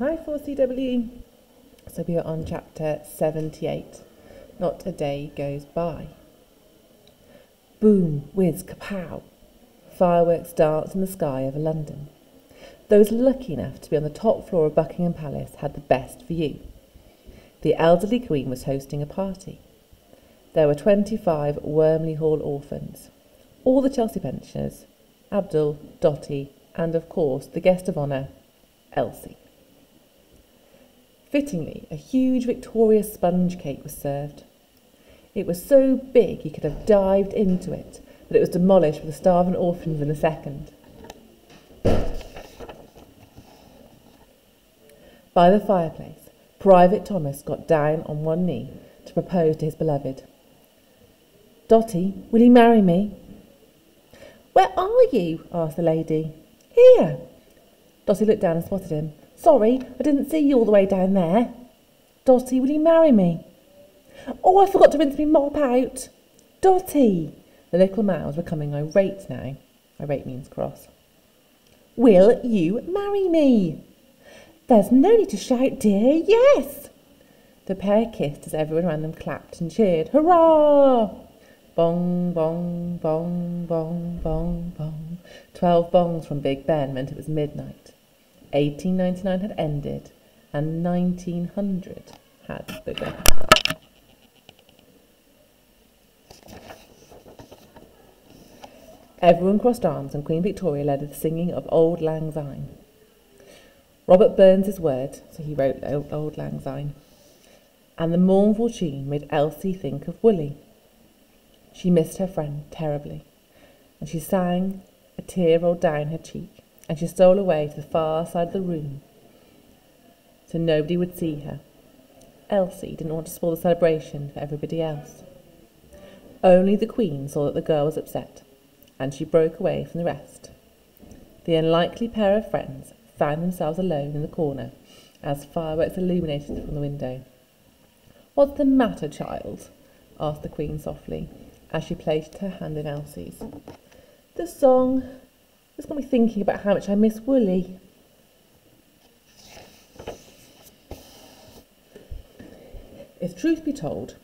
Hi, 4CWE. So we are on chapter 78. Not a day goes by. Boom, whiz, kapow. Fireworks dance in the sky over London. Those lucky enough to be on the top floor of Buckingham Palace had the best view. The elderly Queen was hosting a party. There were 25 Wormwood Hall orphans, all the Chelsea pensioners, Abdul, Dotty, and of course the guest of honour, Elsie. Fittingly, a huge Victoria sponge cake was served. It was so big he could have dived into it, but it was demolished with the starving orphans in a second. By the fireplace, Private Thomas got down on one knee to propose to his beloved. Dotty, will you marry me? Where are you? asked the lady. Here. Dotty looked down and spotted him. Sorry, I didn't see you all the way down there. Dotty, will you marry me? Oh, I forgot to rinse me mop out. Dotty! The little man was becoming irate now. Irate means cross. Will you marry me? There's no need to shout, dear. Yes! The pair kissed as everyone around them clapped and cheered. Hurrah! Bong, bong, bong, bong, bong, bong. Twelve bongs from Big Ben meant it was midnight. 1899 had ended and 1900 had begun. Everyone crossed arms and Queen Victoria led the singing of Auld Lang Syne. Robert Burns' word, so he wrote Auld Lang Syne, and the mournful tune made Elsie think of Wully. She missed her friend terribly, and she sang, a tear rolled down her cheek, and she stole away to the far side of the room so nobody would see her. Elsie didn't want to spoil the celebration for everybody else. Only the Queen saw that the girl was upset, and she broke away from the rest. The unlikely pair of friends found themselves alone in the corner as fireworks illuminated from the window. What's the matter, child? asked the Queen softly, as she placed her hand in Elsie's. The song just got me thinking about how much I miss Wully. If truth be told,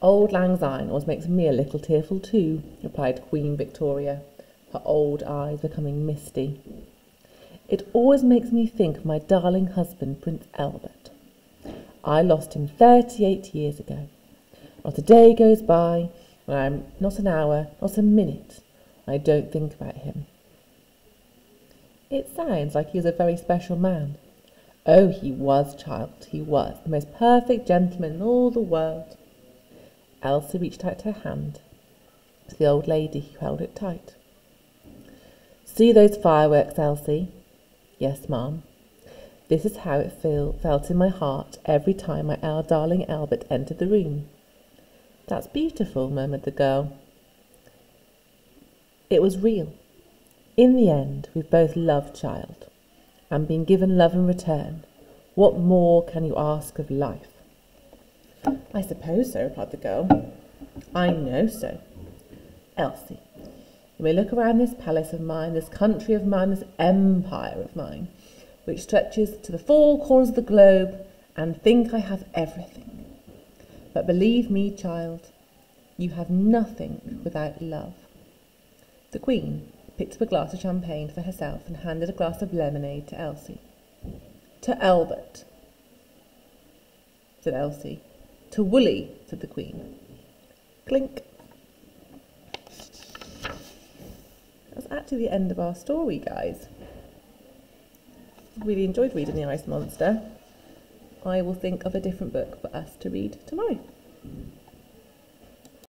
Auld Lang Syne always makes me a little tearful too, replied Queen Victoria, her old eyes becoming misty. It always makes me think of my darling husband, Prince Albert. I lost him thirty-eight years ago. Not a day goes by when I'm not an hour, not a minute, I don't think about him. It sounds like he was a very special man. Oh, he was, child, he was, the most perfect gentleman in all the world. Elsie reached out her hand to the old lady who held it tight. See those fireworks, Elsie? Yes, ma'am. This is how it feel, felt in my heart every time my our darling Albert entered the room. That's beautiful, murmured the girl. It was real. In the end, we've both loved, child and been given love in return, what more can you ask of life? I suppose so, replied the girl. I know so. Elsie, you may look around this palace of mine, this country of mine, this empire of mine, which stretches to the four corners of the globe, and think I have everything. But believe me, child, you have nothing without love. The Queen, picked up a glass of champagne for herself and handed a glass of lemonade to Elsie. To Albert, said Elsie. To Wully, said the Queen. Clink. That's actually the end of our story, guys. Really enjoyed reading The Ice Monster. I will think of a different book for us to read tomorrow.